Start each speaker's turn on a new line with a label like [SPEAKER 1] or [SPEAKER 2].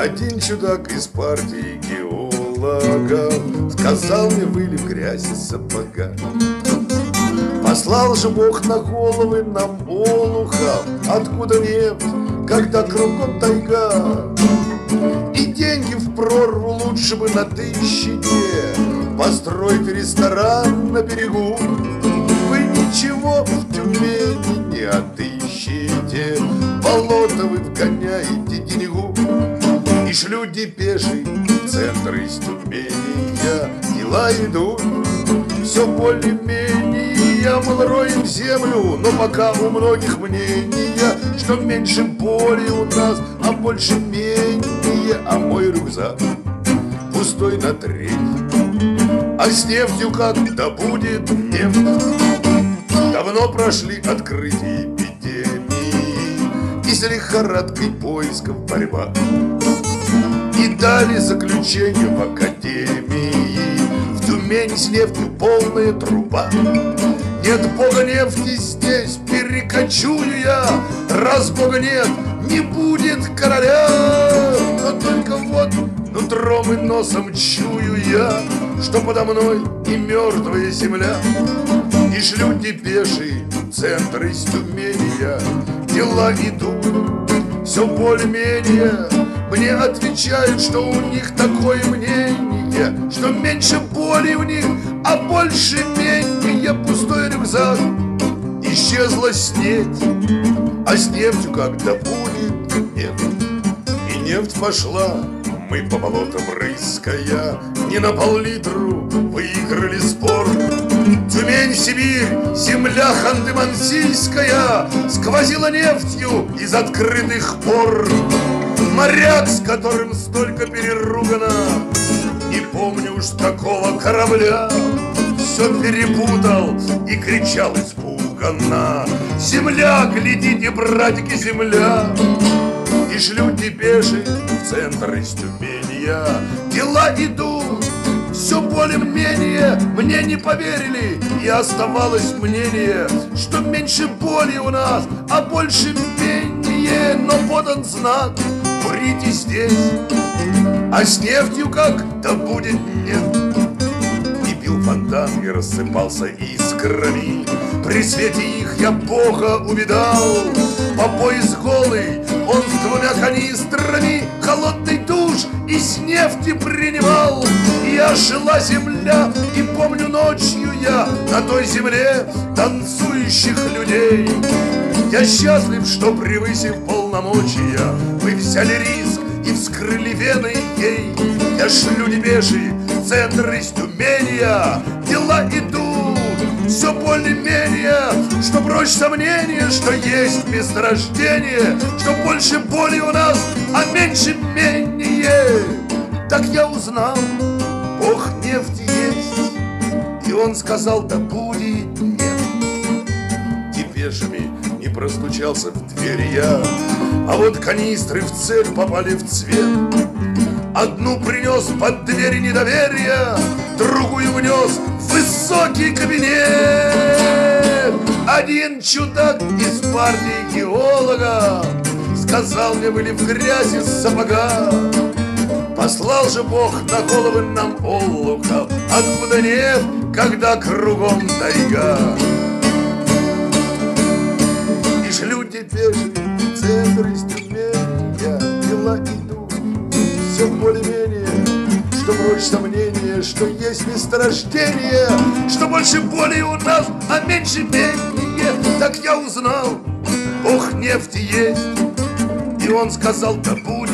[SPEAKER 1] Один чудак из партии геологов Сказал мне, вылив грязь из сапога Послал же Бог на головы нам олухов Откуда нефть, когда кругом тайга? И деньги в прорву лучше бы на тысяче Построить ресторан на берегу. Вы ничего в Тюмени не отыщете Болото вы вгоняете деньгу И шлю депеши в центр из Тюмени Я дела идут все более-менее мы роем землю, но пока у многих мнения, что меньше боли у нас, а больше менее, а мой рюкзак пустой на треть. А с нефтью как да будет нефть. Давно прошли открытие эпидемии И с лихорадкой поисков борьба Дали заключение в академии. В Тюмени с нефтью полная труба. Нет бога нефти здесь, перекочую я? Раз бога нет, не будет короля. Но только вот нутром и носом чую я Что подо мной и мертвая земля. И шлю депеши в центр из Тюмени я. Дела идут все более-менее Мне отвечают, что у них такое мнение Что меньше боли у них, а больше менее Пустой рюкзак исчезла снеть А с нефтью когда будет нефть И нефть пошла, мы по болотам рыская Не на пол-литру выиграли спор. Тюмень, Сибирь, земля ханты-мансийская Сквозила нефтью из открытых пор Моряк, с которым столько переругано. Не помню уж такого корабля. Все перепутал и кричал испуганно. Земля, глядите, братики, земля! И шлют депеши в центр из Дела идут все более-менее мне не поверили. И оставалось мнение, что меньше боли у нас, а больше менее Но подан знак, курите здесь А с нефтью как, да будет нефть И бил фонтан и рассыпался искрами. При свете их я Бога увидал. По пояс голый, он с двумя канистрами Холодный душ из нефти принимал. Я жила земля, и помню ночью я На той земле танцующих людей Я счастлив, что превысив полномочия Вы взяли риск и вскрыли вены ей. Я шлю депеши центр из Тюмения Дела идут все более-менее. Что прочь сомнения, что есть месторождение. Что больше боли у нас, а меньше менее. Так я узнал, Бог нефти есть. И он сказал, да будет нефть Депешами простучался в дверь я А вот канистры в цель попали в цвет Одну принес под двери недоверия, другую внес в высокий кабинет. Один чудак из партии геолога сказал мне, были в грязи сапога. Послал же Бог на головы нам олухов, откуда нет, когда кругом тайга. Что прочь сомнения, что есть месторождение Что больше боли у нас, а меньше менее Так я узнал, Бог нефти есть. И он сказал, да будет